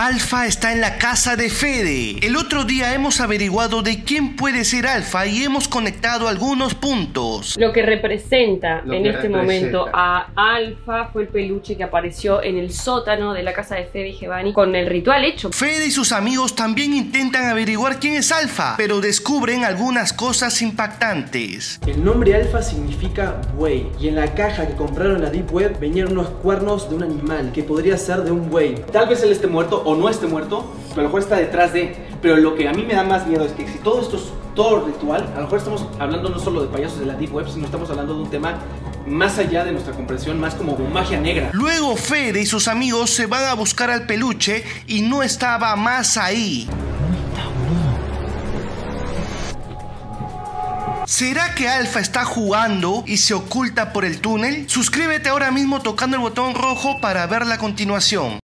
Alfa está en la casa de Fede. El otro día hemos averiguado de quién puede ser Alfa y hemos conectado algunos puntos. Lo que representa Lo en que este representa. momento a Alfa fue el peluche que apareció en el sótano de la casa de Fede y Giovanni con el ritual hecho. Fede y sus amigos también intentan averiguar quién es Alfa, pero descubren algunas cosas impactantes. El nombre alfa significa buey y en la caja que compraron en la Deep Web venían unos cuernos de un animal que podría ser de un buey. Tal vez él esté muerto o no esté muerto, pero a lo mejor está detrás de. Pero lo que a mí me da más miedo es que si todo esto es todo ritual, a lo mejor estamos hablando no solo de payasos de la Deep Web, sino estamos hablando de un tema más allá de nuestra comprensión, más como magia negra. Luego Fede y sus amigos se van a buscar al peluche y no estaba más ahí. ¿Será que Alfa está jugando y se oculta por el túnel? Suscríbete ahora mismo tocando el botón rojo para ver la continuación.